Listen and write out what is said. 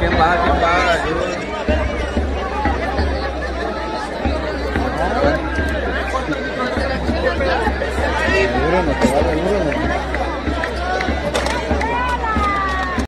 quem lá, quem lá.